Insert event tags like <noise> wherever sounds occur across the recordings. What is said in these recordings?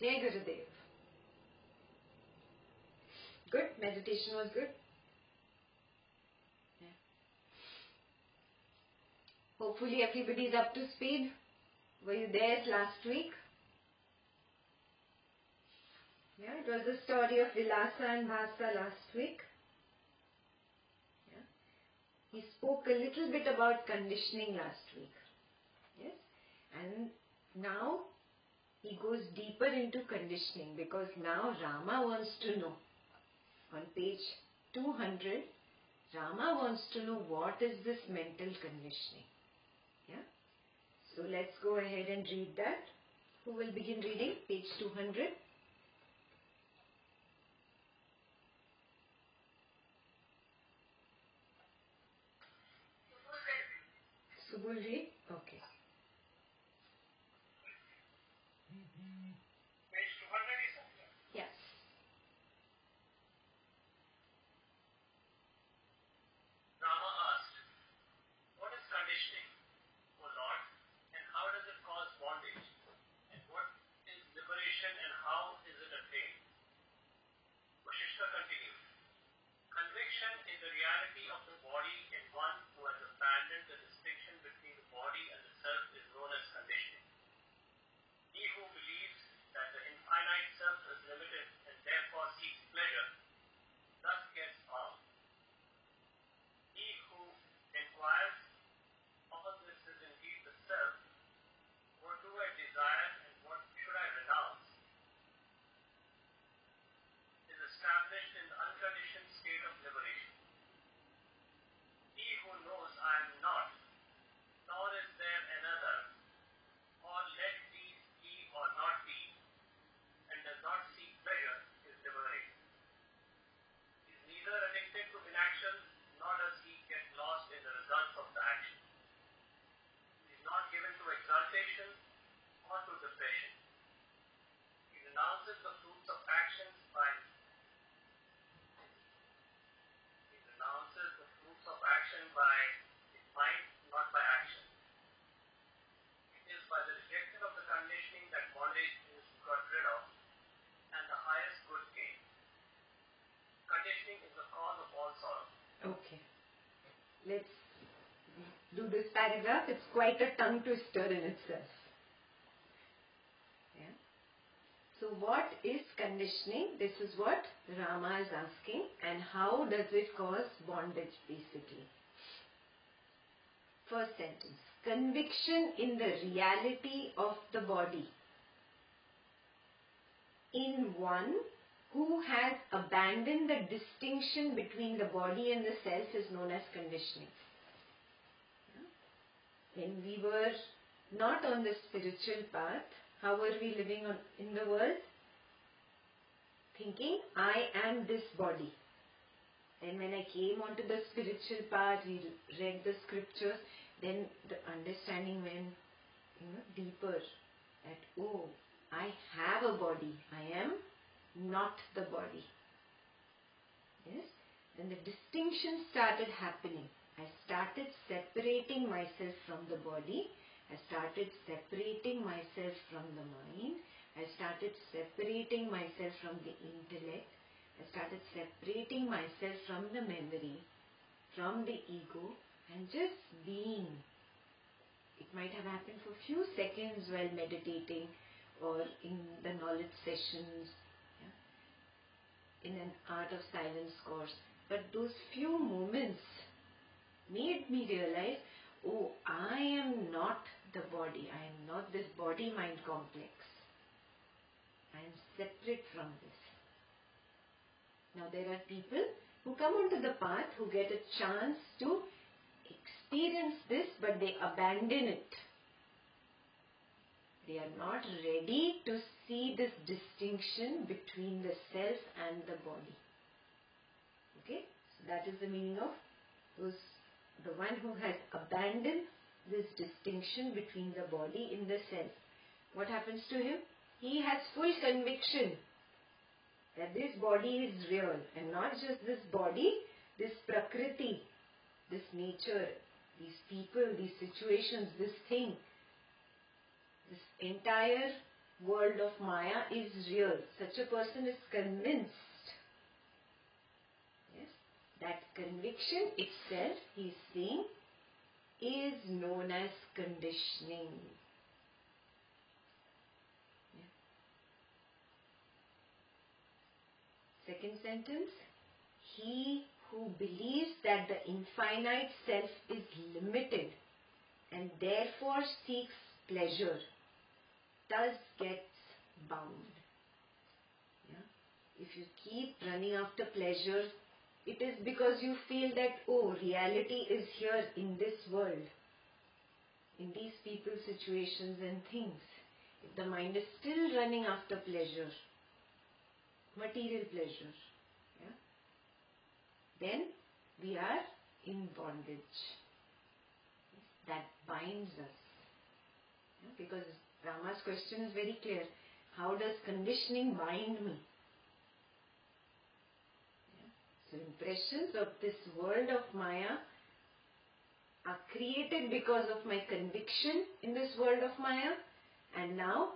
Jai Gurudev. Good? Meditation was good? Yeah. Hopefully everybody is up to speed. Were you there last week? Yeah, it was the story of Vilasa and Bhasa last week. Yeah. He spoke a little bit about conditioning last week. Yes? And now he goes deeper into conditioning because now Rama wants to know. On page 200, Rama wants to know what is this mental conditioning. Yeah? So let's go ahead and read that. Who will begin reading? Page 200. Subul read? Let's do this paragraph. It's quite a tongue twister in itself. Yeah. So, what is conditioning? This is what Rama is asking, and how does it cause bondage basically? First sentence Conviction in the reality of the body in one who has abandoned the distinction between the body and the self is known as conditioning. When we were not on the spiritual path, how were we living on, in the world? Thinking, I am this body. Then when I came onto the spiritual path, we read the scriptures, then the understanding went you know, deeper that, oh, I have a body. I am not the body. Yes? Then the distinction started happening. I started separating myself from the body. I started separating myself from the mind. I started separating myself from the intellect. I started separating myself from the memory, from the ego, and just being. It might have happened for a few seconds while meditating or in the knowledge sessions, in an art of silence course. But those few moments made me realize oh, I am not the body, I am not this body mind complex. I am separate from this. Now, there are people who come onto the path who get a chance to experience this, but they abandon it. They are not ready to see this distinction between the self and the body. Okay? So that is the meaning of those the one who has abandoned this distinction between the body and the self. What happens to him? He has full conviction that this body is real and not just this body, this prakriti, this nature, these people, these situations, this thing, this entire world of Maya is real. Such a person is convinced. Yes, that conviction itself, he is saying, is known as conditioning. Second sentence, he who believes that the infinite self is limited and therefore seeks pleasure thus gets bound. Yeah? If you keep running after pleasure, it is because you feel that, oh, reality is here in this world, in these people, situations, and things. If the mind is still running after pleasure, material pleasure, yeah, then we are in bondage. That binds us. Yeah, because Rama's question is very clear. How does conditioning bind me? Yeah. So impressions of this world of Maya are created because of my conviction in this world of Maya and now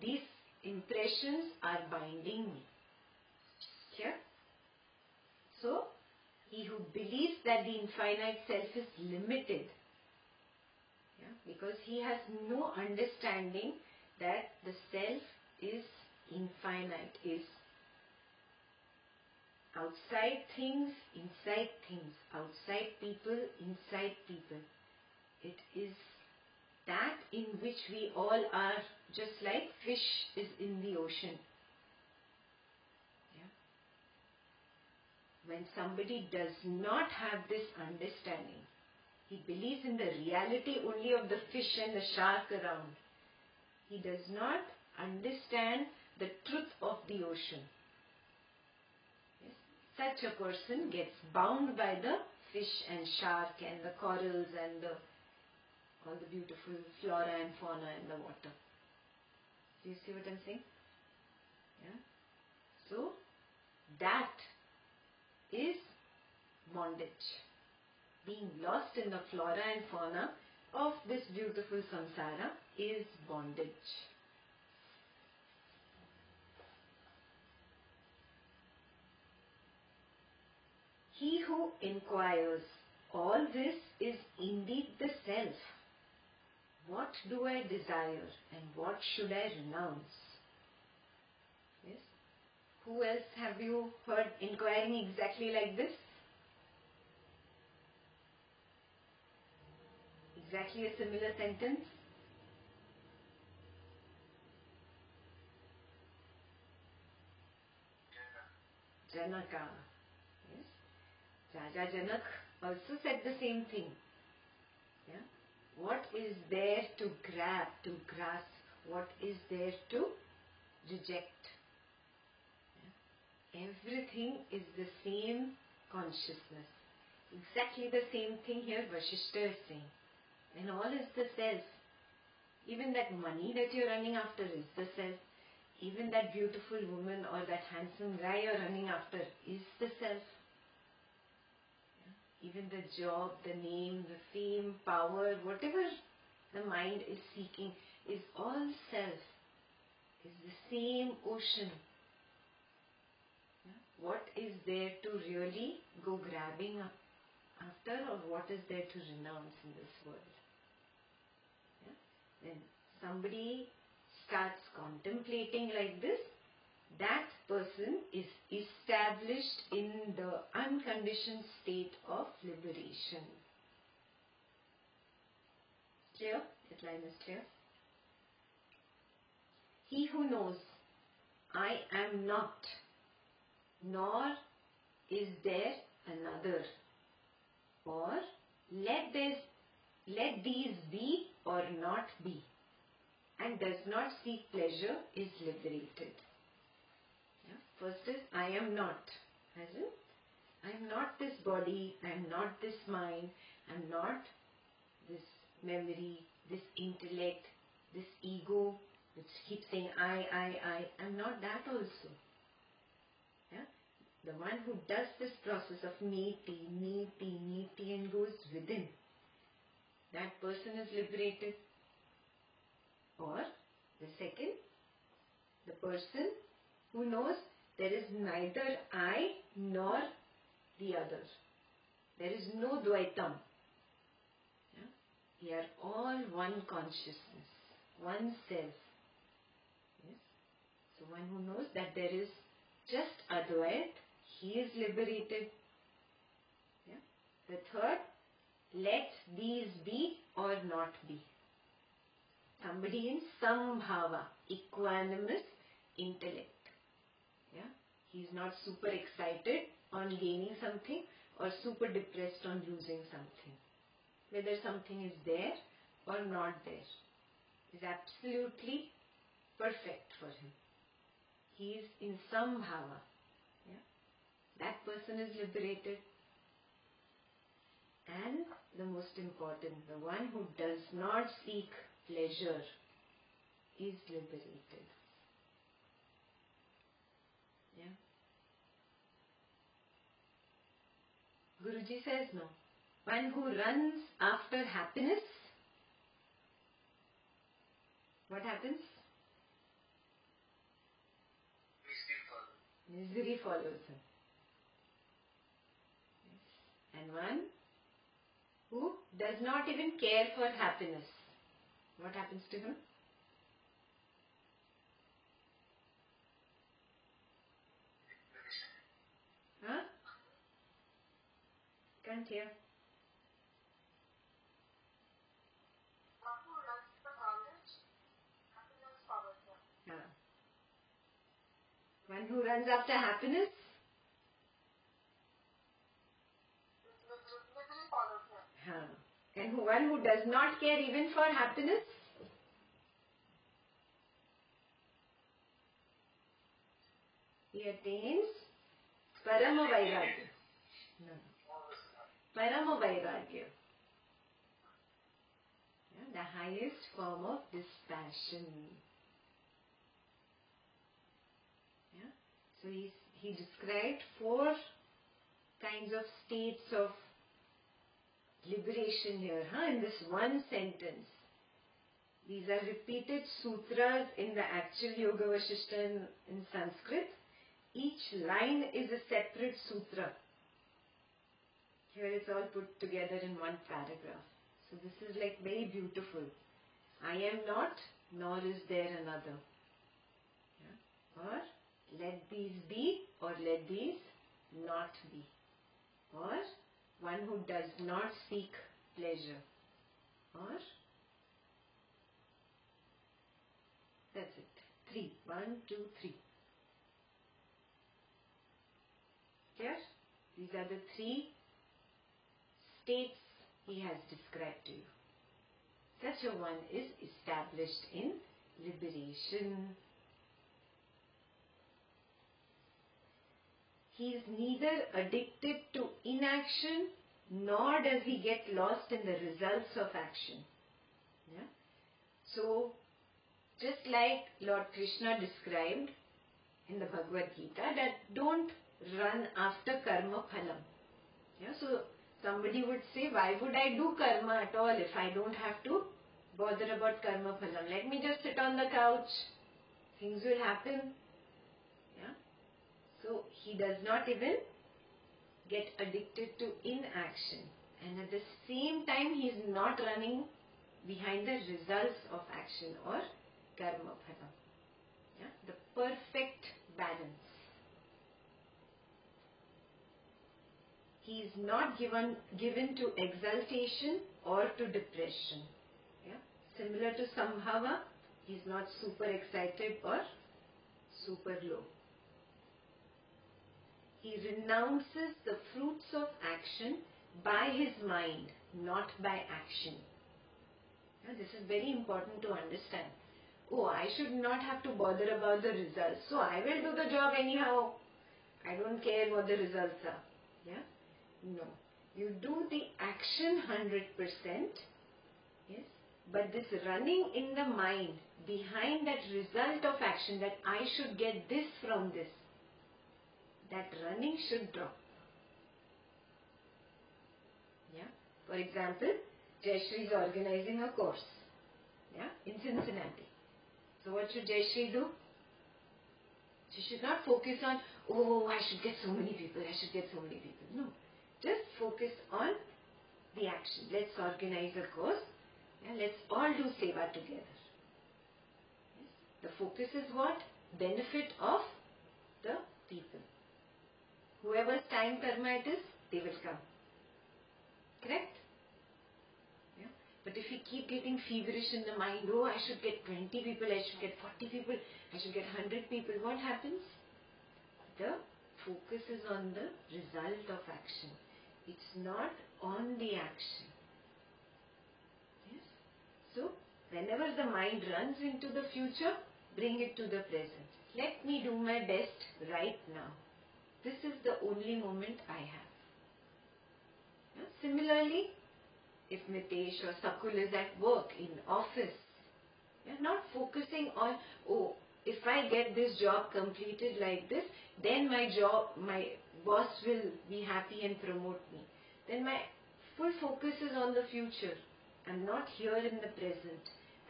these impressions are binding me. Here. So, he who believes that the infinite self is limited yeah? Because he has no understanding that the self is infinite, is outside things, inside things, outside people, inside people. It is that in which we all are, just like fish is in the ocean. When somebody does not have this understanding, he believes in the reality only of the fish and the shark around. He does not understand the truth of the ocean. Yes? Such a person gets bound by the fish and shark and the corals and the all the beautiful flora and fauna in the water. Do you see what I'm saying? Yeah? So that is bondage being lost in the flora and fauna of this beautiful samsara is bondage. He who inquires, all this is indeed the self. What do I desire and what should I renounce? Yes? Who else have you heard inquiring exactly like this? Exactly a similar sentence? Janaka. Ah. Yes. Raja Janak also said the same thing. Yeah. What is there to grab, to grasp? What is there to reject? Yeah. Everything is the same consciousness. Exactly the same thing here Vasishtha is saying. And all is the self. Even that money that you're running after is the self. Even that beautiful woman or that handsome guy you're running after is the self. Even the job, the name, the fame, power, whatever the mind is seeking is all self. Is the same ocean. What is there to really go grabbing after or what is there to renounce in this world? When somebody starts contemplating like this, that person is established in the unconditioned state of liberation. Clear? That line is clear? He who knows, I am not, nor is there another, or let this let these be or not be, and does not seek pleasure is liberated. Yeah? First is I am not. As in, I am not this body, I am not this mind, I am not this memory, this intellect, this ego which keeps saying I, I, I. I'm not that also. Yeah? The one who does this process of neti, neti, neti and goes within that person is liberated. Or the second, The person who knows there is neither I nor the other. There is no Dvaitam. Yeah? We are all one consciousness, one self. Yes? So one who knows that there is just Advait, he is liberated. Yeah? The third, let these be or not be. Somebody in sambhava, equanimous intellect. Yeah? He is not super excited on gaining something or super depressed on losing something. Whether something is there or not there is absolutely perfect for him. He is in sambhava. Yeah? That person is liberated. And the most important, the one who does not seek pleasure is liberated. Yeah? Guruji says no. One who runs after happiness, what happens? We still follow. Misery follows him. Yes. And one who does not even care for happiness, what happens to him? Huh? Can't hear. One who runs after knowledge, and who, one who does not care even for happiness, he attains Parama Vairagya. No. Parama Vairagya. Yeah, the highest form of dispassion. Yeah. So he, he described four kinds of states of liberation here, huh, in this one sentence. These are repeated sutras in the actual Yoga Vasistha in, in Sanskrit. Each line is a separate sutra. Here it's all put together in one paragraph. So this is like very beautiful. I am not, nor is there another. Yeah? Or let these be, or let these not be. Or one who does not seek pleasure. Or that's it. Three. One, two, three. Clear? These are the three states he has described to you. Such a one is established in liberation. He is neither addicted to inaction nor does he get lost in the results of action. Yeah? So, just like Lord Krishna described in the Bhagavad Gita, that don't run after karma phalam. Yeah? So, somebody would say, why would I do karma at all if I don't have to bother about karma phalam? Let me just sit on the couch. Things will happen. So he does not even get addicted to inaction. And at the same time, he is not running behind the results of action or karma phalam. Yeah? The perfect balance. He is not given given to exaltation or to depression. Yeah? Similar to Sambhava, he is not super excited or super low. He renounces the fruits of action by his mind, not by action. Yeah, this is very important to understand. Oh, I should not have to bother about the results. So I will do the job anyhow. I don't care what the results are. Yeah? No. You do the action 100%. Yes. But this running in the mind behind that result of action that I should get this from this, that running should drop. Yeah. For example, Jayashree is organizing a course. Yeah. In Cincinnati. So what should Jayashree do? She should not focus on, oh, I should get so many people, I should get so many people. No. Just focus on the action. Let's organize a course. Yeah, let's all do seva together. Yes. The focus is what? Benefit of the people. Whoever's time karma it is, they will come. Correct? Yeah. But if we keep getting feverish in the mind, oh, I should get 20 people, I should get 40 people, I should get 100 people, what happens? The focus is on the result of action. It's not on the action. Yes? So, whenever the mind runs into the future, bring it to the present. Let me do my best right now. This is the only moment I have. Similarly, if Mitesh or Sakul is at work, in office, yeah, not focusing on, oh, if I get this job completed like this, then my job, my boss will be happy and promote me. Then my full focus is on the future. I'm not here in the present.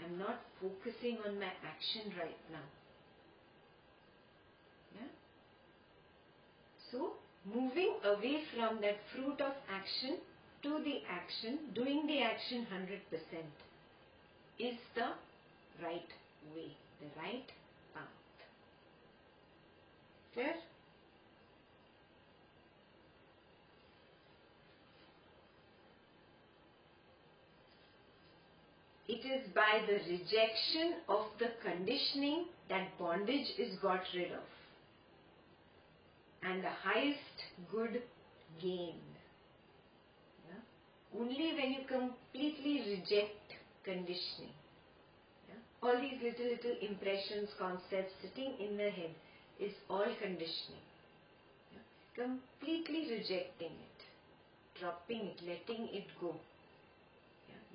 I'm not focusing on my action right now. Yeah? So, moving away from that fruit of action to the action, doing the action 100% is the right way, the right path. Clear? It is by the rejection of the conditioning that bondage is got rid of and the highest good gained. Yeah? Only when you completely reject conditioning. Yeah? All these little, little impressions, concepts sitting in the head is all conditioning. Yeah? Completely rejecting it, dropping it, letting it go.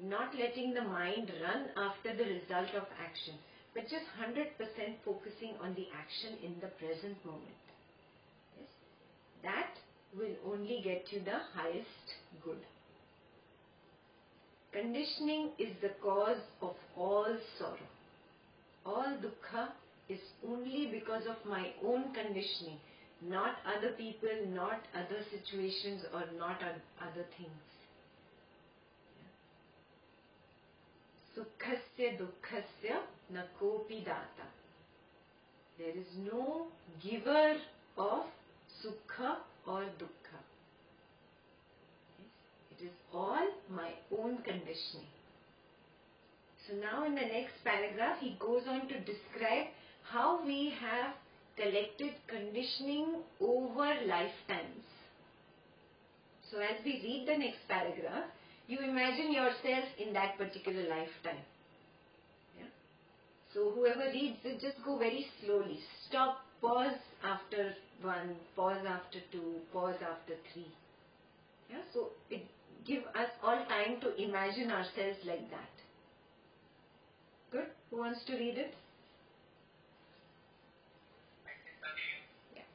Not letting the mind run after the result of action, but just 100% focusing on the action in the present moment that will only get you the highest good. Conditioning is the cause of all sorrow. All dukkha is only because of my own conditioning, not other people, not other situations, or not other things. Sukhasya dukkhasya na kopi data. There is no giver of sukha or dukkha. It is all my own conditioning. So now in the next paragraph he goes on to describe how we have collected conditioning over lifetimes. So as we read the next paragraph, you imagine yourself in that particular lifetime. So whoever reads it, just go very slowly. Stop, pause after one, pause after two, pause after three. Yeah, so it give us all time to imagine ourselves like that. Good? Who wants to read it? I can continue. Yeah.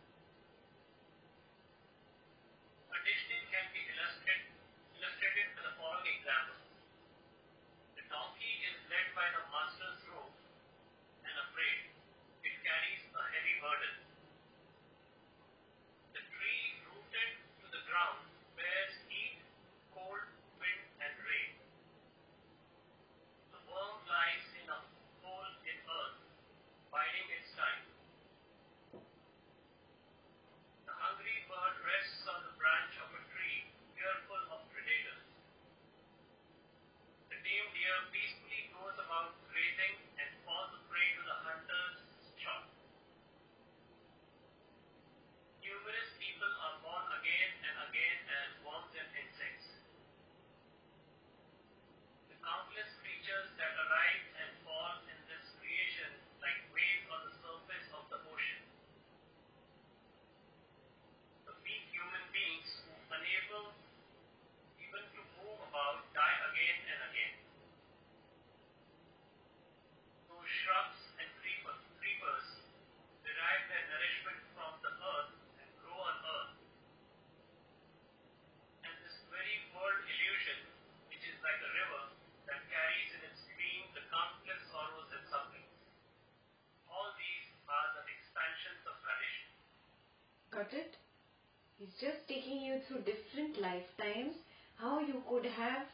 Conditioning can be illustrated, illustrated with the following example. The donkey is led by the master's rope and afraid. It carries a heavy burden. The tree rooted to the ground bears heat, cold, wind, and rain. The worm lies in a hole in earth. Just taking you through different lifetimes, how you could have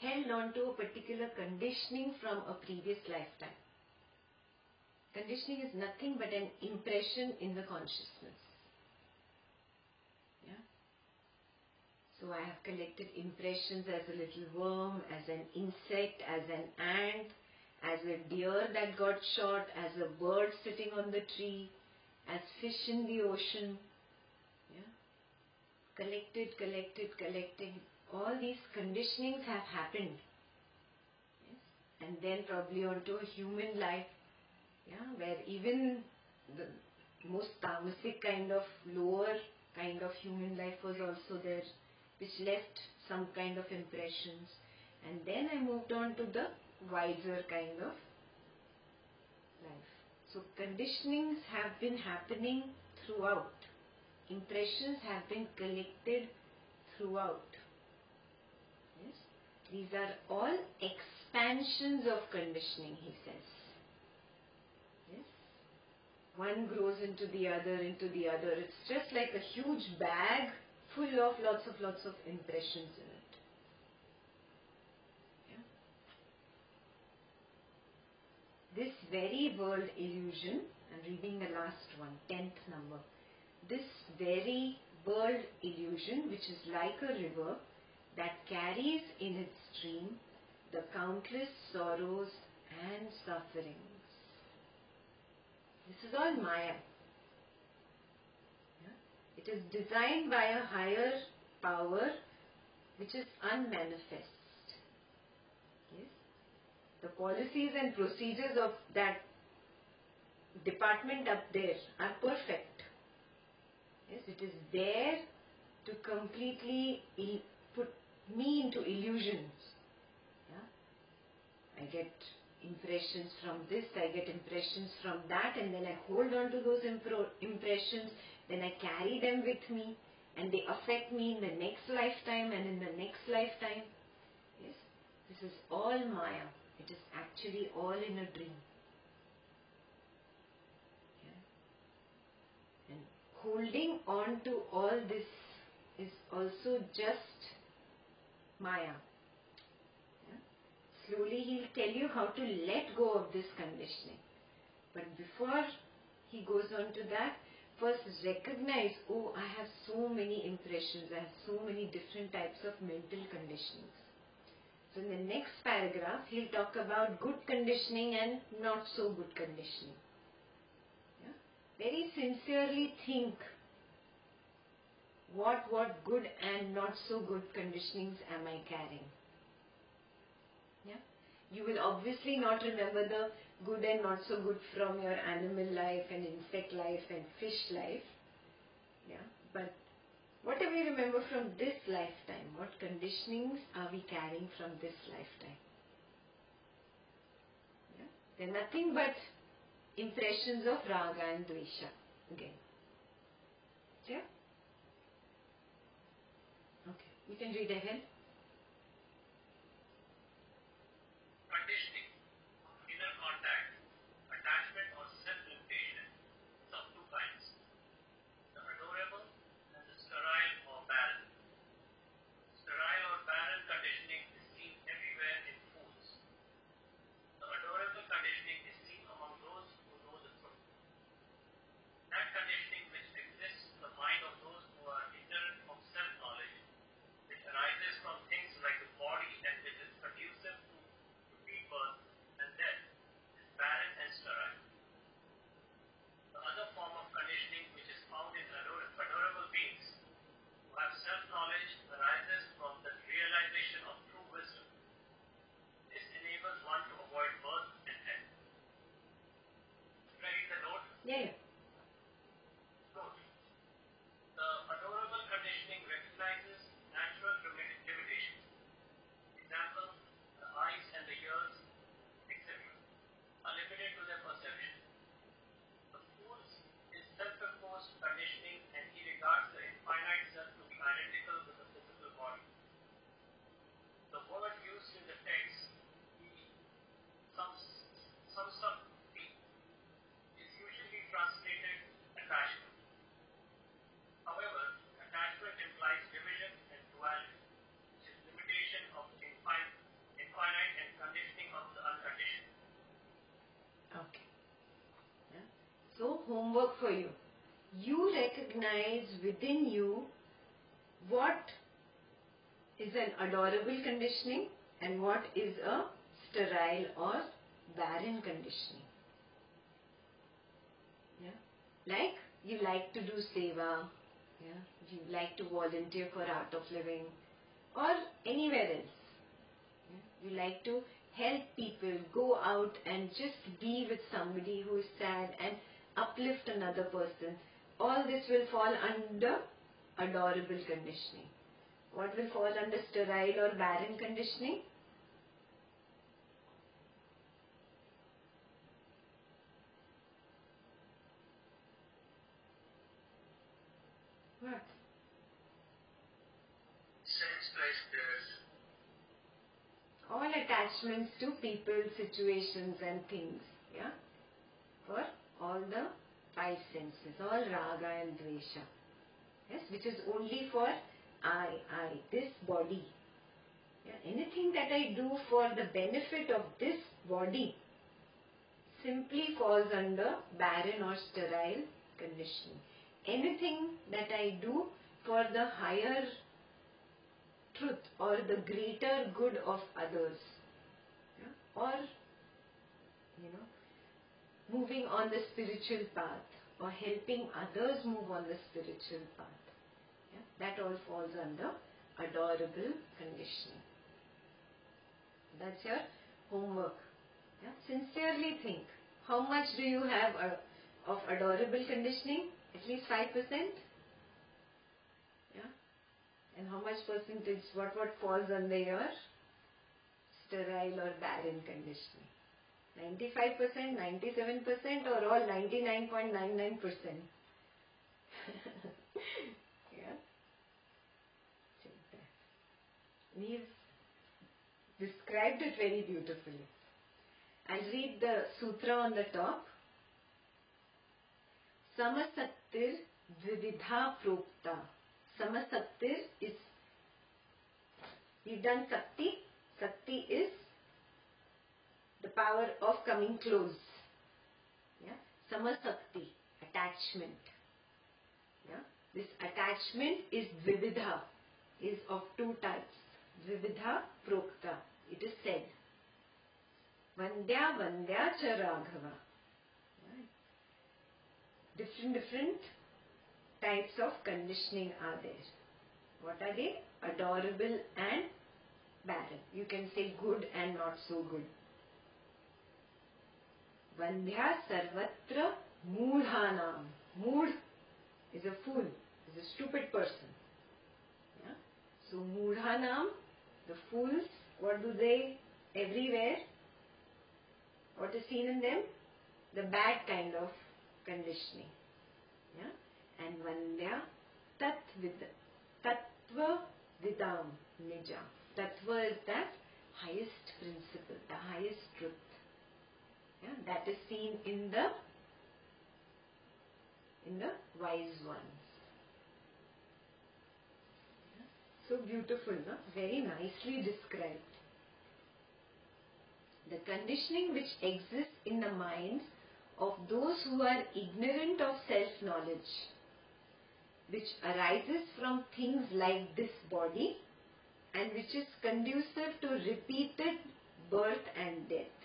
held on to a particular conditioning from a previous lifetime. Conditioning is nothing but an impression in the consciousness. Yeah? So I have collected impressions as a little worm, as an insect, as an ant, as a deer that got shot, as a bird sitting on the tree, as fish in the ocean. Yeah? Collected, collected, collected. All these conditionings have happened. Yes? And then probably onto a human life yeah, where even the most tamasic kind of lower kind of human life was also there, which left some kind of impressions. And then I moved on to the wiser kind of life. So conditionings have been happening throughout. Impressions have been collected throughout. Yes? These are all expansions of conditioning, he says Yes? one grows into the other, into the other. It's just like a huge bag full of lots of lots of impressions in it. Yeah? This very world illusion, I'm reading the last one, tenth number. This very world illusion, which is like a river that carries in its stream the countless sorrows and sufferings this is all Maya. It is designed by a higher power which is unmanifest. The policies and procedures of that department up there are perfect. Yes, it is there to completely put me into illusions. Yeah? I get impressions from this, I get impressions from that, and then I hold on to those impressions, then I carry them with me, and they affect me in the next lifetime and in the next lifetime. Yes, this is all Maya. It is actually all in a dream. Yeah. And holding on to all this is also just Maya slowly he'll tell you how to let go of this conditioning. But before he goes on to that, first recognize, oh, I have so many impressions, I have so many different types of mental conditionings. So in the next paragraph, he'll talk about good conditioning and not so good conditioning. Yeah? Very sincerely think what what good and not so good conditionings am I carrying? Yeah? you will obviously not remember the good and not so good from your animal life and insect life and fish life. Yeah, but what do we remember from this lifetime? What conditionings are we carrying from this lifetime? Yeah, they're nothing but impressions of raga and dvesha again. Yeah? Okay, you can read ahead. Homework for you. You recognize within you what is an adorable conditioning and what is a sterile or barren conditioning. Yeah? Like you like to do seva, yeah? you like to volunteer for art of living or anywhere else. Yeah? You like to help people go out and just be with somebody who is sad and uplift another person. All this will fall under adorable conditioning. What will fall under sterile or barren conditioning? What? All attachments to people, situations and things. Yeah? All the five senses, all raga and dvesha. Yes, which is only for I, I, this body. Yeah, anything that I do for the benefit of this body simply falls under barren or sterile conditioning. Anything that I do for the higher truth or the greater good of others, yeah, or you know, moving on the spiritual path or helping others move on the spiritual path. Yeah? That all falls under adorable conditioning. That's your homework. Yeah? Sincerely think how much do you have uh, of adorable conditioning? At least 5%? Yeah? And how much percentage, what, what falls under your sterile or barren conditioning? 95%, 97% or all 99.99%? <laughs> yeah? We've described it very beautifully. I'll read the sutra on the top. Samasaktir dvidha prokta. Samasaktir is, we've done Sakti. Sakti is the power of coming close. Yeah? Samasakti, attachment. Yeah? This attachment is vividha, is of two types. Vividha prokta, it is said. Vandya Vandya cha Raghava. Right? Different, different types of conditioning are there. What are they? Adorable and barren. You can say good and not so good. Vandya Sarvatra Moodhanam. Mood is a fool, is a stupid person. Yeah? So Moodhanam, the fools, what do they everywhere? What is seen in them? The bad kind of conditioning. Yeah? And Vandya Tat Vid Tattva Vidam Nija. Tattva is that highest principle, the highest truth. Yeah? That is seen in the in the wise ones. Yeah? So beautiful, no? Very nicely described the conditioning which exists in the minds of those who are ignorant of self knowledge, which arises from things like this body and which is conducive to repeated birth and death,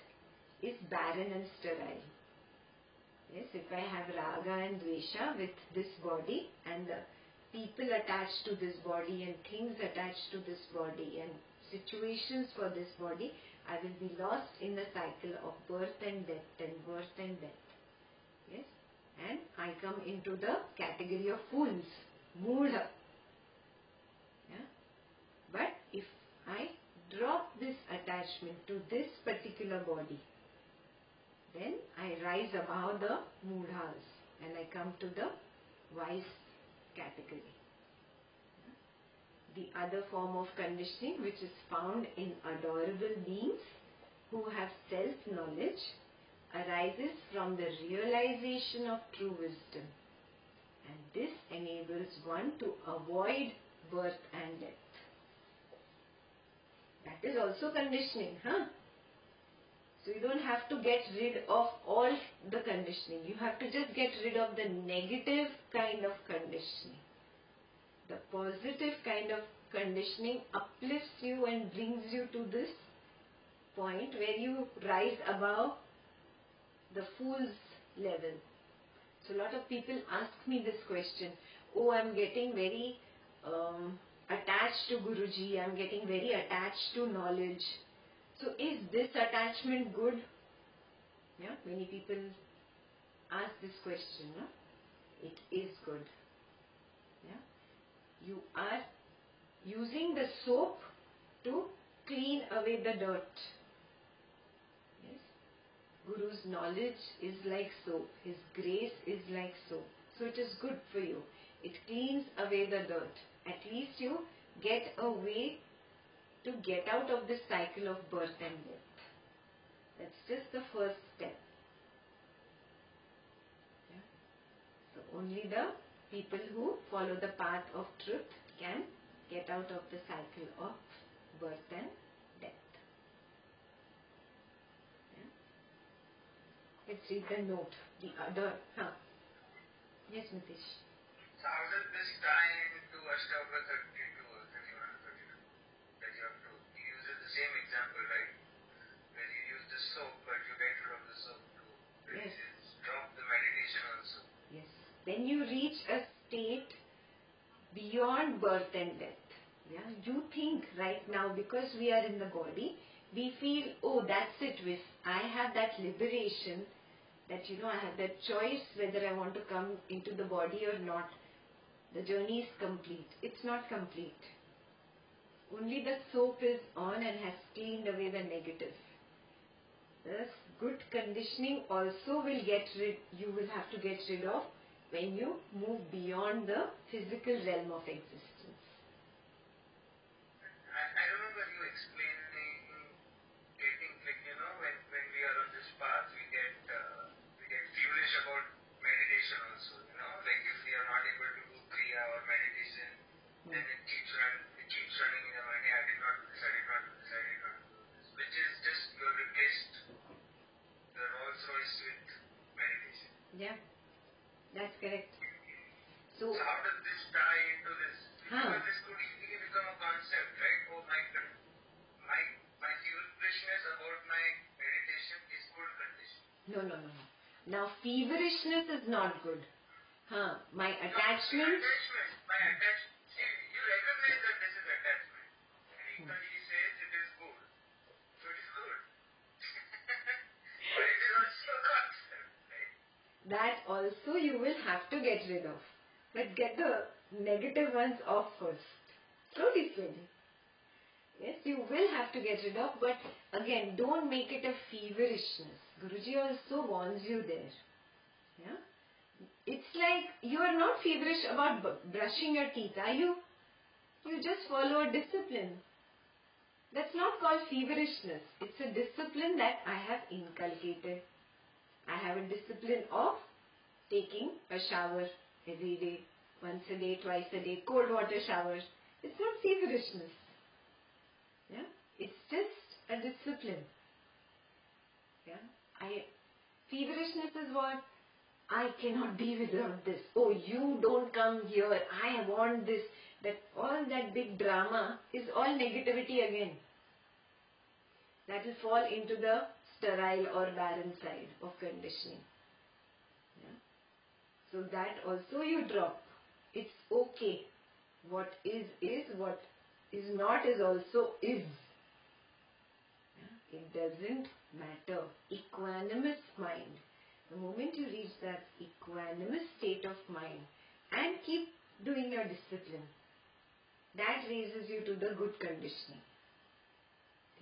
is barren and sterile. Yes, if I have raga and dvesha with this body and the people attached to this body and things attached to this body and situations for this body, I will be lost in the cycle of birth and death and birth and death. Yes? And I come into the category of fools, moodha. Yeah? But if I drop this attachment to this particular body, then I rise above the moodhas and I come to the wise category. The other form of conditioning which is found in adorable beings who have self knowledge arises from the realization of true wisdom. And this enables one to avoid birth and death. That is also conditioning huh So you don't have to get rid of all the conditioning. You have to just get rid of the negative kind of conditioning. The positive kind of conditioning uplifts you and brings you to this point where you rise above the fool's level. So a lot of people ask me this question, oh I'm getting very um, attached to Guruji, I'm getting very attached to knowledge. So is this attachment good? Yeah, many people ask this question. No? It is good. Yeah, you are using the soap to clean away the dirt. Yes, Guru's knowledge is like soap. His grace is like soap. So it is good for you. It cleans away the dirt. At least you get a way to get out of this cycle of birth and death. That's just the first step. So only the people who follow the path of truth can get out of the cycle of birth and death. Yeah? Let's read the note. The other, huh? Yes, Mitish. So how does this tie into because we are in the body, we feel, oh, that's it, with I have that liberation, that you know, I have that choice whether I want to come into the body or not. The journey is complete. It's not complete. Only the soap is on and has cleaned away the negative. Thus, good conditioning also will get rid, you will have to get rid of when you move beyond the physical realm of existence. No, no, no, no. Now, feverishness is not good. Huh, my attachment, attachment my attachment see you recognize that this is attachment and Ektaji hmm. says it is good so it is good <laughs> but it is also a concept right that also you will have to get rid of. But get the negative ones off first. Slowly, slowly. Yes, you will have to get rid of, but again, don't make it a feverishness. Guruji also warns you there. Yeah? It's like you are not feverish about brushing your teeth, are you? You just follow a discipline. That's not called feverishness. It's a discipline that I have inculcated. I have a discipline of taking a shower every day, once a day, twice a day, cold water showers. It's not feverishness. Yeah? It's just a discipline. Yeah? I feverishness is what I cannot be without this. Oh, you don't come here. I want this. That all that big drama is all negativity again. That will fall into the sterile or barren side of conditioning. Yeah? So that also you drop. It's okay. What is is, what is not is also is. It doesn't matter. Equanimous mind. The moment you reach that equanimous state of mind and keep doing your discipline, that raises you to the good conditioning.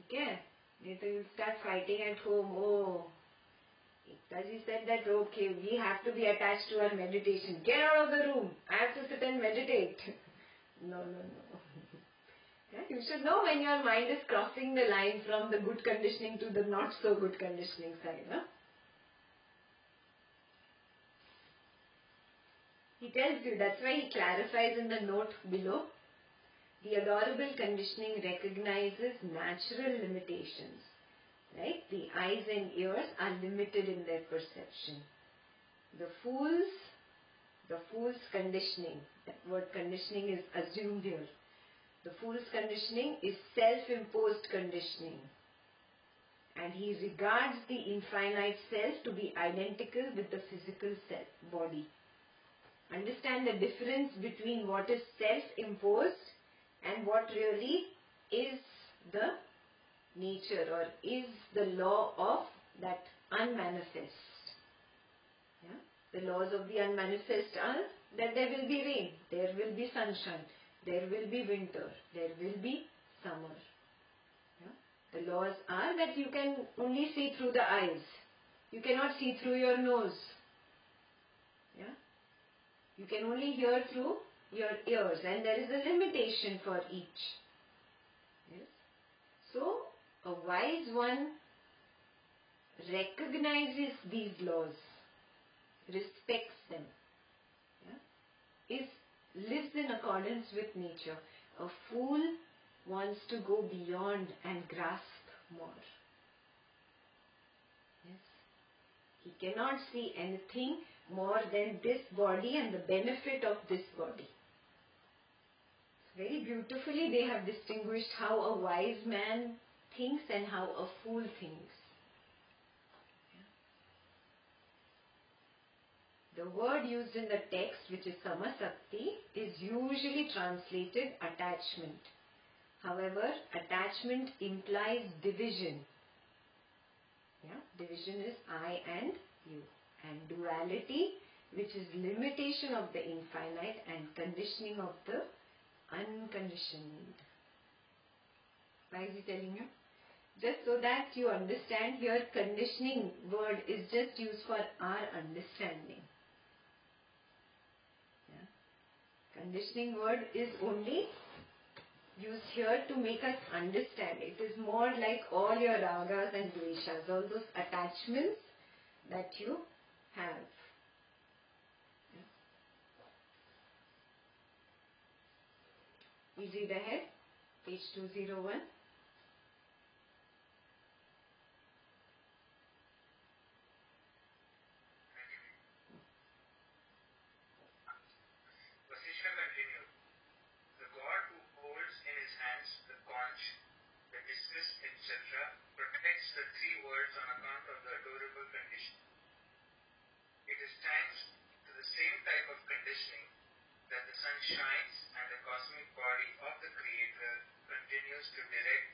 Okay? Later you start fighting at home. Oh, Ektaji said that okay, we have to be attached to our meditation. Get out of the room. I have to sit and meditate. <laughs> no, no, no yeah, you should know when your mind is crossing the line from the good conditioning to the not so good conditioning side huh? He tells you, that's why he clarifies in the note below. The adorable conditioning recognizes natural limitations Right? The eyes and ears are limited in their perception. The fool's, the fool's conditioning, that word conditioning is assumed here. The fool's conditioning is self-imposed conditioning. And he regards the infinite self to be identical with the physical self, body. Understand the difference between what is self-imposed and what really is the nature or is the law of that unmanifest. Yeah? The laws of the unmanifest are that there will be rain, there will be sunshine, there will be winter, there will be summer. Yeah? The laws are that you can only see through the eyes. You cannot see through your nose. Yeah? You can only hear through your ears and there is a limitation for each. Yes? So, a wise one recognizes these laws, respects them, yeah? is lives in accordance with nature. A fool wants to go beyond and grasp more. Yes. He cannot see anything more than this body and the benefit of this body. Very beautifully they have distinguished how a wise man thinks and how a fool thinks. The word used in the text, which is samasakti, is usually translated attachment. However, attachment implies division. Yeah, division is I and you. And duality, which is limitation of the infinite and conditioning of the unconditioned. Why is he telling you? Just so that you understand here conditioning word is just used for our understanding. Yeah. Conditioning word is only used here to make us understand. It is more like all your ragas and dveshas, all those attachments that you have. We read ahead, page 201. Vasishtha continued, The God who holds in his hands the conch, the discus, protects the three worlds on account of the adorable condition. It is thanks to the same type of conditioning that the sun shines and the cosmic body of the Creator continues to direct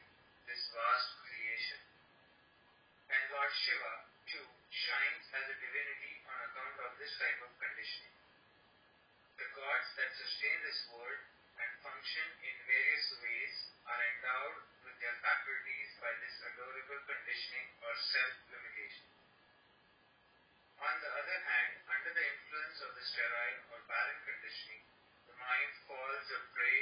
this vast creation. And Lord Shiva, too, shines as a divinity on account of this type of conditioning. The gods that sustain this world and function in various ways are endowed their faculties by this adorable conditioning or self-limitation. On the other hand, under the influence of the sterile or barren conditioning, the mind falls a prey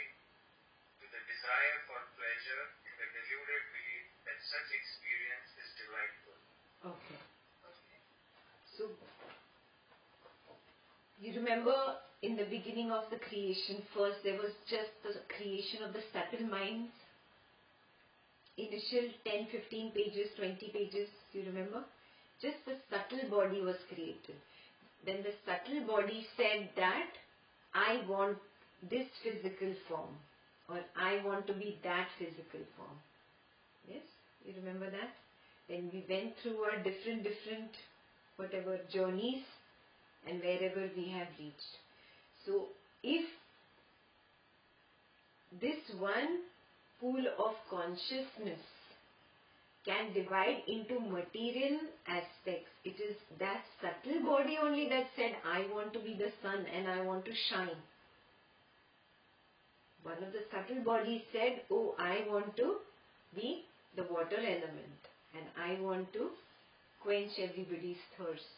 to the desire for pleasure in the deluded belief that such experience is delightful. Okay. So, you remember in the beginning of the creation, first there was just the creation of the subtle minds. Initial 10, 15 pages, 20 pages, you remember? Just the subtle body was created. Then the subtle body said that I want this physical form or I want to be that physical form. Yes? You remember that? Then we went through our different, different, whatever journeys and wherever we have reached. So, if this one pool of consciousness can divide into material aspects, it is that subtle body only that said, I want to be the sun and I want to shine. One of the subtle bodies said, Oh, I want to be the water element and I want to quench everybody's thirst.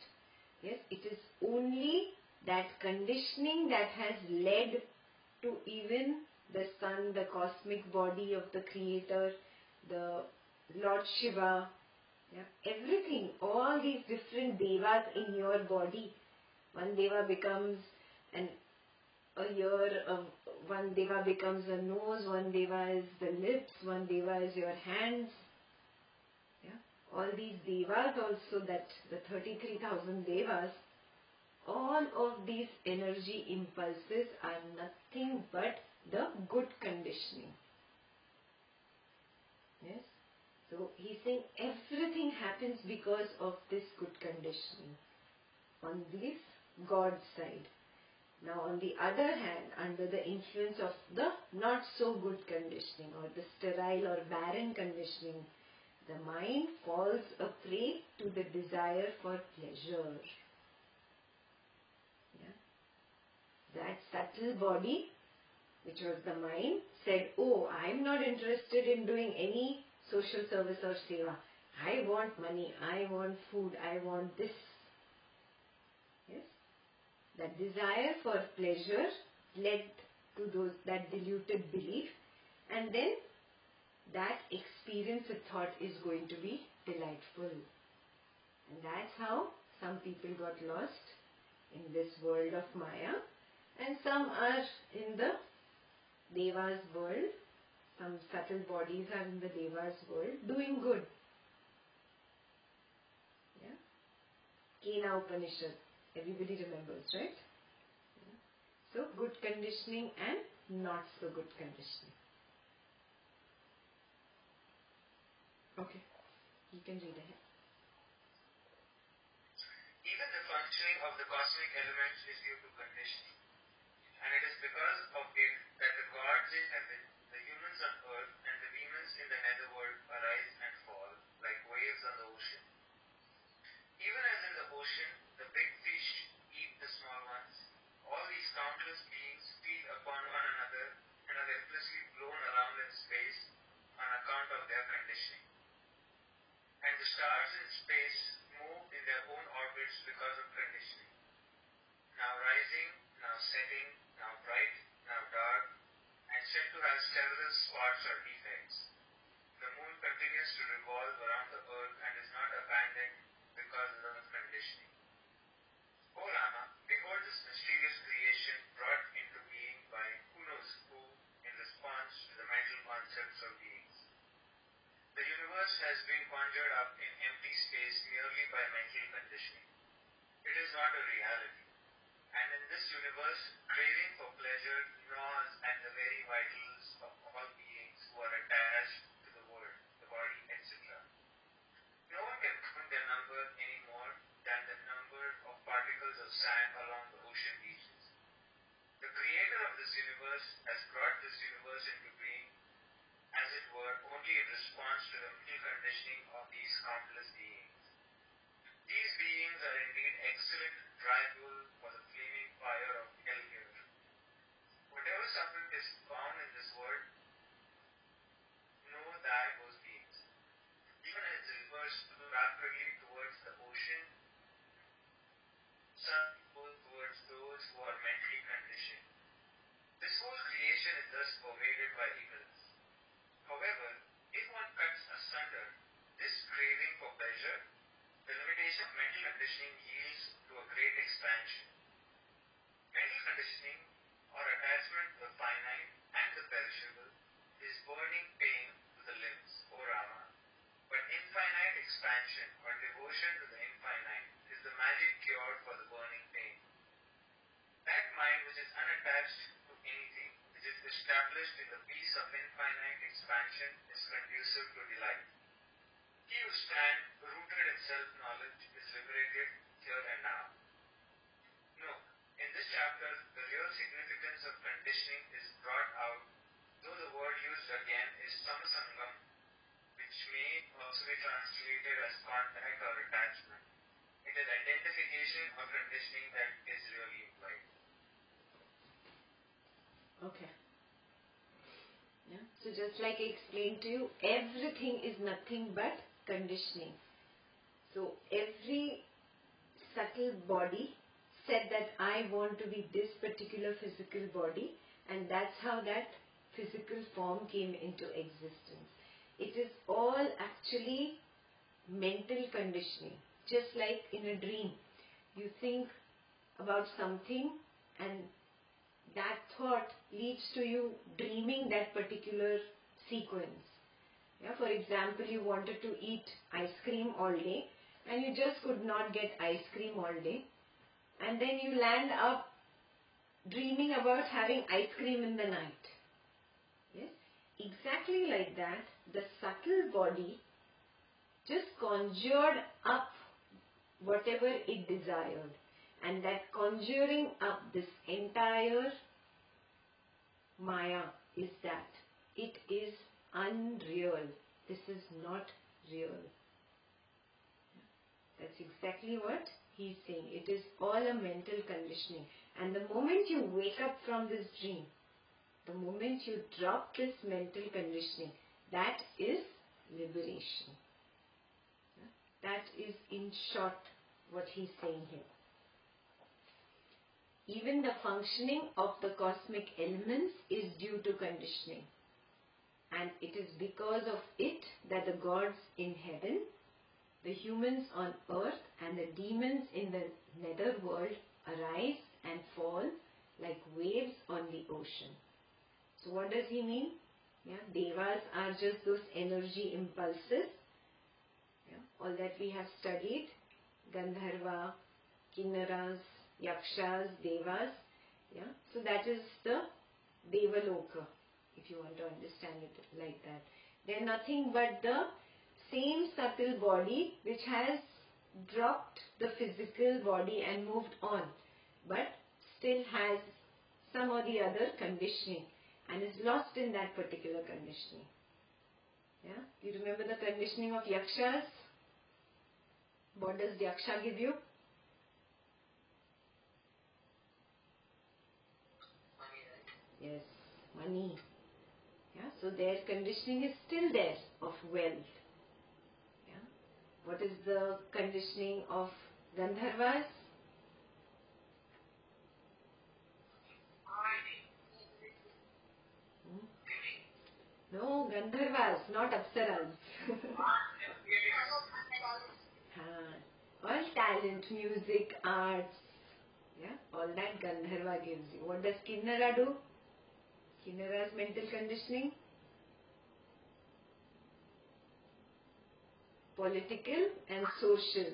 Yes, it is only that conditioning that has led to even the sun, the cosmic body of the creator, the Lord Shiva, yeah, everything, all these different devas in your body. One deva becomes an a ear, um, one deva becomes a nose, one deva is the lips, one deva is your hands. Yeah? all these devas also that the 33,000 devas, all of these energy impulses are nothing but the good conditioning. Yes? So he's saying everything happens because of this good conditioning on this God side. Now, on the other hand, under the influence of the not so good conditioning or the sterile or barren conditioning, the mind falls a prey to the desire for pleasure. Yeah? That subtle body, which was the mind, said, Oh, I'm not interested in doing any social service or seva. I want money, I want food, I want this. Yes? That desire for pleasure led to those that diluted belief and then that experience of thought is going to be delightful. And that's how some people got lost in this world of Maya and some are in the Deva's world some subtle bodies are in the Devas world doing good. Yeah? Kena Upanishad. Everybody remembers, right? Yeah. So, good conditioning and not so good conditioning. Okay. You can read ahead. Even the functioning of the cosmic elements is due to conditioning. And it is because of it that the gods in heaven, the humans on earth, and the demons in the netherworld arise and fall like waves on the ocean. Even as in the ocean, the big fish eat the small ones, all these countless beings feed upon one another and are helplessly blown around in space on account of their conditioning. And the stars in space move in their own orbits because of conditioning. Now rising, now setting, now bright, now dark, and said to have several spots or defects. The moon continues to revolve around the earth and is not abandoned because of conditioning. O Rama, behold this mysterious creation brought into being by who knows who in response to the mental concepts of beings. The universe has been conjured up in empty space merely by mental conditioning. It is not a reality. And in this universe, craving for pleasure gnaws at the very vitals of all beings who are attached to the world, the body, etc. No one can count their number any more than the number of particles of sand along the ocean beaches. The creator of this universe has brought this universe into being, as it were, only in response to the mental conditioning of these countless beings. These beings are indeed excellent dry for the fire of hell here. Whatever suffering is found in this world, know that those beings. Even as rivers flow rapidly towards the ocean, some go towards those who are mentally conditioned. This whole creation is thus pervaded by ignorance. However, if one cuts asunder this craving for pleasure, the limitation of mental conditioning yields to a great expansion. Mental conditioning or attachment to the finite and the perishable is burning pain to the limbs, O Rama. But infinite expansion or devotion to the infinite is the magic cure for the burning pain. That mind which is unattached to anything, which is established in the peace of infinite expansion, is conducive to delight. He who stands rooted in self-knowledge is liberated here and now. This chapter, the real significance of conditioning is brought out, though the word used again is samasangam, which may also be translated as contact or attachment. It is identification or conditioning that is really implied. Okay. Yeah. So just like I explained to you, everything is nothing but conditioning. So every subtle body said that I want to be this particular physical body and that's how that physical form came into existence. It is all actually mental conditioning. Just like in a dream, you think about something and that thought leads to you dreaming that particular sequence. Yeah, for example, you wanted to eat ice cream all day and you just could not get ice cream all day. And then you land up dreaming about having ice cream in the night. Yes? Exactly like that, the subtle body just conjured up whatever it desired. And that conjuring up this entire Maya is that it is unreal. This is not real. That's exactly what he's saying. It is all a mental conditioning. And the moment you wake up from this dream, the moment you drop this mental conditioning, that is liberation. That is, in short, what he's saying here. Even the functioning of the cosmic elements is due to conditioning. And it is because of it that the gods in heaven, the humans on earth, and the demons in the nether world arise and fall like waves on the ocean. So, what does he mean? Yeah, devas are just those energy impulses. Yeah, all that we have studied Gandharva, Kinnaras, Yakshas, Devas. Yeah, so that is the Devaloka, if you want to understand it like that. They are nothing but the same subtle body which has dropped the physical body and moved on, but still has some or the other conditioning and is lost in that particular conditioning. Yeah? You remember the conditioning of yakshas? What does yaksha give you? Money. Yes, money. Yeah, so their conditioning is still there of wealth. What is the conditioning of Gandharvas? Hmm? No, Gandharvas, not Apsaras. <laughs> All talent, music, arts, yeah, all that Gandharva gives you. What does Kinnara do? Kinnara's mental conditioning? Political and social.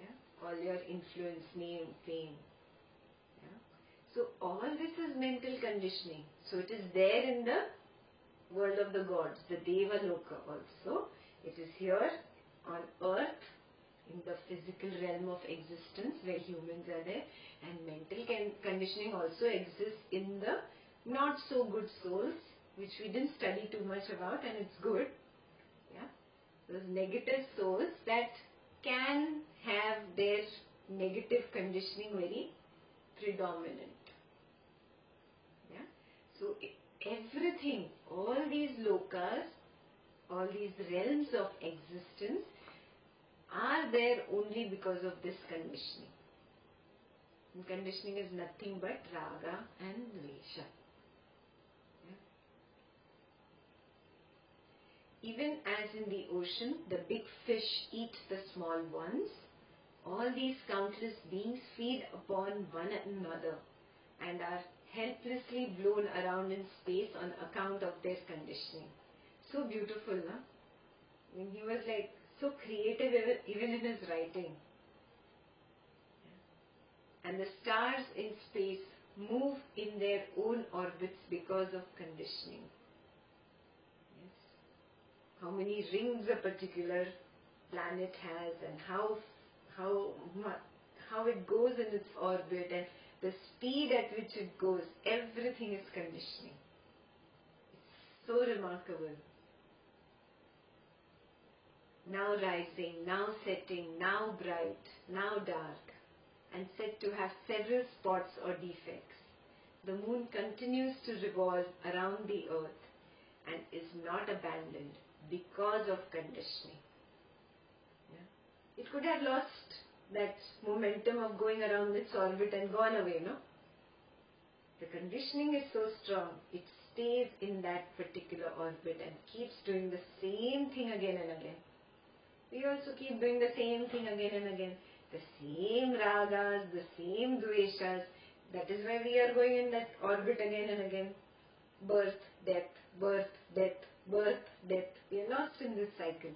Yeah, all your influence, name, fame. So all this is mental conditioning. So it is there in the world of the gods, the Deva Loka also. It is here on earth in the physical realm of existence where humans are there and mental conditioning also exists in the not so good souls which we didn't study too much about and it's good negative souls that can have their negative conditioning very predominant yeah so everything all these lokas all these realms of existence are there only because of this conditioning. And conditioning is nothing but raga and dvesha. Even as in the ocean, the big fish eat the small ones, all these countless beings feed upon one another and are helplessly blown around in space on account of their conditioning. So beautiful? I mean, he was like so creative even in his writing. And the stars in space move in their own orbits because of conditioning. How many rings a particular planet has and how how how it goes in its orbit and the speed at which it goes, everything is conditioning. It's so remarkable now rising, now setting, now bright, now dark, and said to have several spots or defects. The moon continues to revolve around the earth and is not abandoned because of conditioning. Yeah? It could have lost that momentum of going around its orbit and gone away, no? The conditioning is so strong, it stays in that particular orbit and keeps doing the same thing again and again we also keep doing the same thing again and again. The same ragas, the same dveshas. That is why we are going in that orbit again and again. Birth, death, birth, death, birth, death. We are lost in this cycle.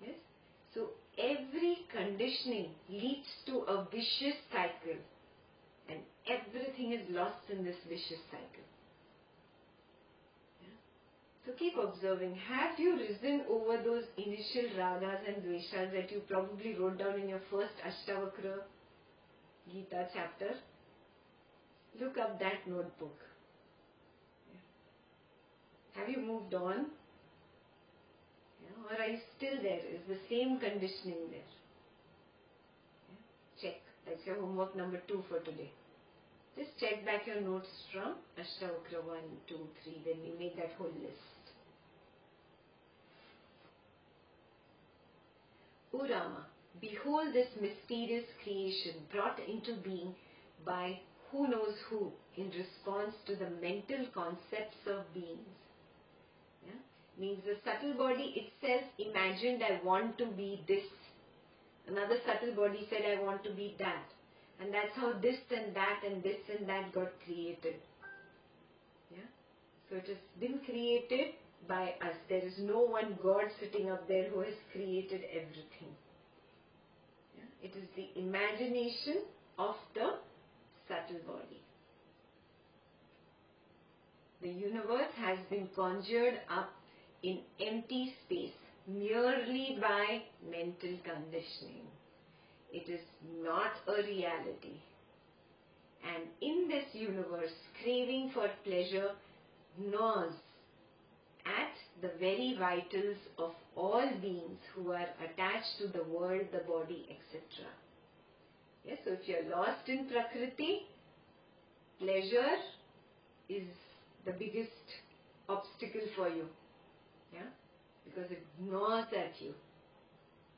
Yes? So every conditioning leads to a vicious cycle and everything is lost in this vicious cycle. So keep observing. Have you risen over those initial ragas and dveshas that you probably wrote down in your first Ashtavakra Gita chapter? Look up that notebook. Have you moved on? Yeah, or are you still there? Is the same conditioning there? Yeah. Check. That's your homework number two for today. Just check back your notes from Ashtavakra 1, 2, 3, then we made that whole list. O Rama, behold this mysterious creation brought into being by who knows who in response to the mental concepts of beings. Means the subtle body itself imagined I want to be this. Another subtle body said I want to be that. And that's how this and that and this and that got created. Yeah? So it has been created by us. There is no one God sitting up there who has created everything. Yeah? It is the imagination of the subtle body. The universe has been conjured up in empty space merely by mental conditioning. It is not a reality. And in this universe, craving for pleasure gnaws at the very vitals of all beings who are attached to the world, the body, etc. Yes, so if you're lost in Prakriti, pleasure is the biggest obstacle for you. Yeah? Because it gnaws at you.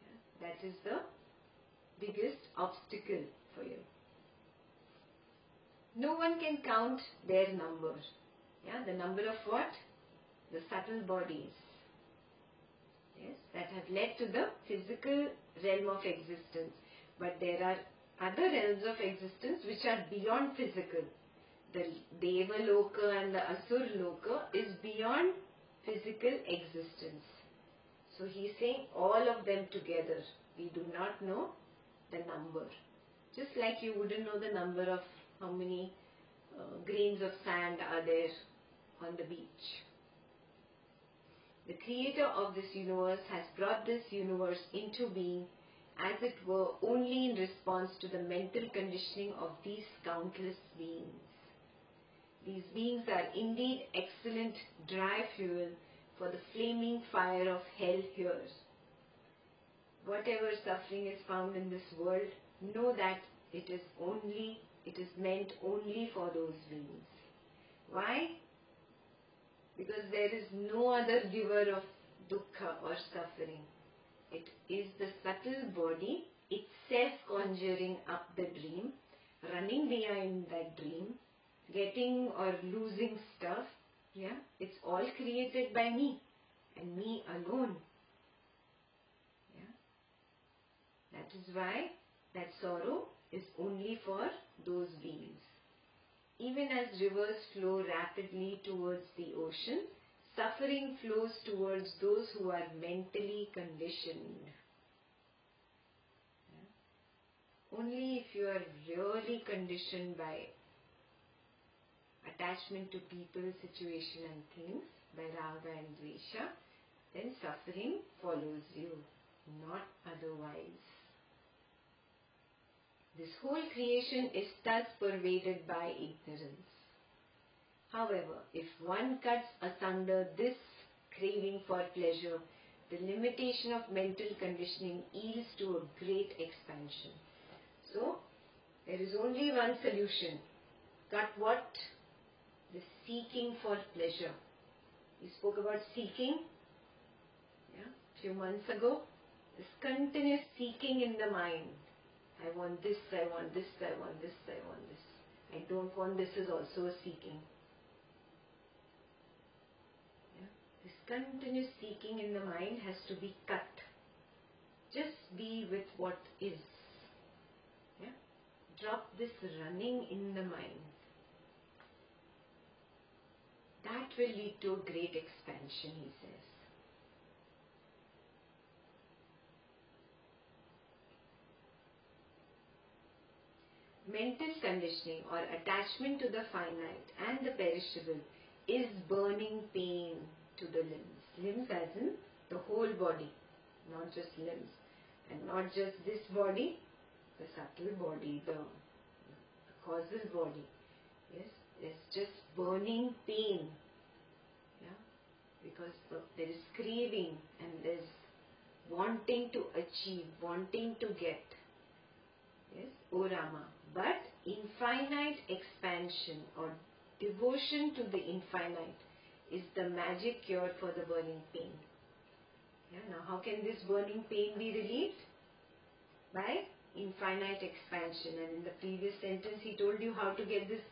Yeah? That is the biggest obstacle for you. No one can count their number. Yeah, the number of what? The subtle bodies. Yes, that have led to the physical realm of existence. But there are other realms of existence which are beyond physical. The Deva Loka and the Asur Loka is beyond physical existence. So he is saying all of them together. We do not know the number. Just like you wouldn't know the number of how many uh, grains of sand are there on the beach. The creator of this universe has brought this universe into being as it were only in response to the mental conditioning of these countless beings. These beings are indeed excellent dry fuel for the flaming fire of hell here. Whatever suffering is found in this world, know that it is only, it is meant only for those beings. Why? Because there is no other giver of dukkha or suffering. It is the subtle body itself conjuring up the dream, running behind that dream, getting or losing stuff. Yeah, it's all created by me and me alone. Yeah, that is why that sorrow is only for those beings. Even as rivers flow rapidly towards the ocean, suffering flows towards those who are mentally conditioned. Only if you are really conditioned by attachment to people, situation and things, by raga and dvesha, then suffering follows you, not otherwise. This whole creation is thus pervaded by ignorance. However, if one cuts asunder this craving for pleasure, the limitation of mental conditioning yields to a great expansion. So, there is only one solution. Cut what? The seeking for pleasure. We spoke about seeking yeah, a few months ago. This continuous seeking in the mind. I want this, I want this, I want this, I want this. I don't want this is also a seeking. Yeah? This continuous seeking in the mind has to be cut. Just be with what is. Yeah? Drop this running in the mind that will lead to a great expansion, he says. Mental conditioning or attachment to the finite and the perishable is burning pain to the limbs. Limbs as in the whole body, not just limbs. And not just this body, the subtle body, the causal body. Yes, it's just burning pain. Yeah, because there is craving and there's wanting to achieve, wanting to get. Yes, O Rama. But infinite expansion or devotion to the infinite is the magic cure for the burning pain. Yeah, now how can this burning pain be relieved? By infinite expansion. And in the previous sentence he told you how to get this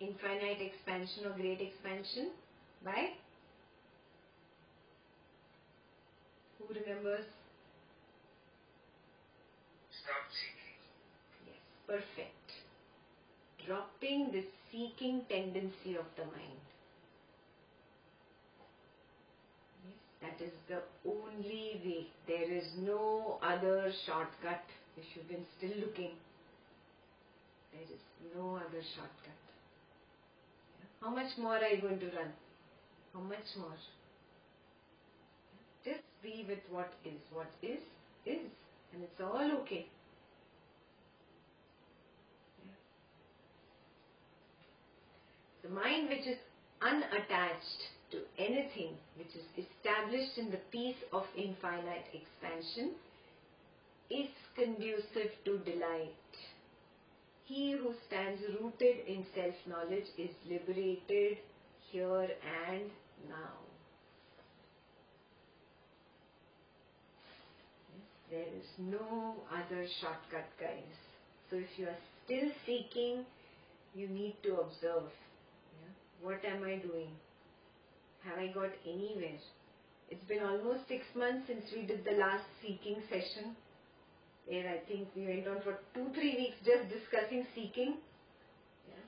infinite expansion or great expansion? By who remembers? Stop seeking. Yes, perfect. Dropping the seeking tendency of the mind. Yes, that is the only way. There is no other shortcut if you've been still looking. There is no other shortcut. How much more are you going to run? How much more? Just be with what is. What is, is. And it's all okay. The mind which is unattached to anything which is established in the peace of infinite expansion is conducive to delight. He who stands rooted in self knowledge is liberated here and now. There is no other shortcut, guys. So if you are still seeking, you need to observe. Yeah? What am I doing? Have I got anywhere? It's been almost six months since we did the last seeking session. Where I think we went on for two, three weeks just discussing seeking. Yeah.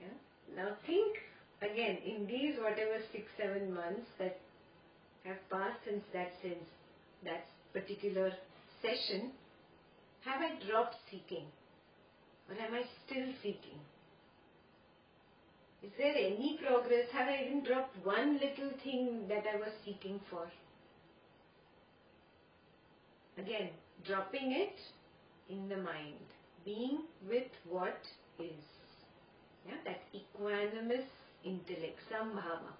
Yeah. Now think again in these whatever six, seven months that have passed since that since that particular session, have I dropped seeking? Or am I still seeking? Is there any progress? Have I even dropped one little thing that I was seeking for? Again, dropping it in the mind, being with what is. Yeah, that equanimous intellect, sambhava.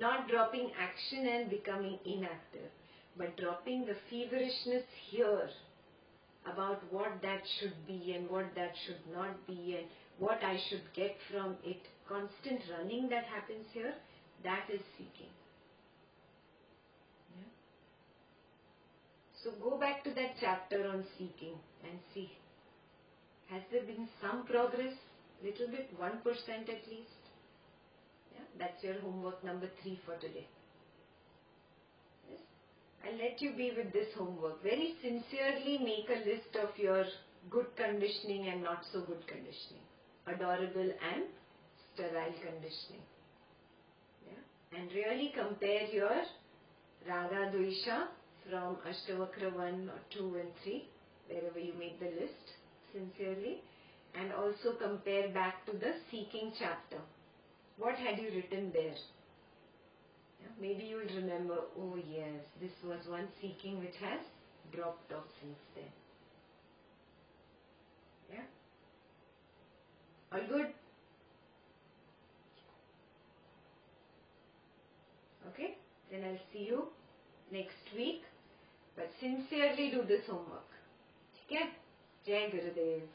Not dropping action and becoming inactive, but dropping the feverishness here about what that should be and what that should not be and what I should get from it. Constant running that happens here, that is seeking. Yeah? So go back to that chapter on seeking and see. Has there been some progress? Little bit, 1% at least? Yeah, that's your homework number 3 for today. Yes? I'll let you be with this homework. Very sincerely make a list of your good conditioning and not so good conditioning. Adorable and sterile conditioning. Yeah? And really compare your Raga Dvesha from Ashtavakra 1 or 2 and 3, wherever you made the list sincerely, and also compare back to the seeking chapter. What had you written there? Yeah, maybe you will remember, oh yes, this was one seeking which has dropped off since then. Yeah? All good? Okay? Then I'll see you next week. But sincerely do this homework. ठीक है? जय गुरुदेव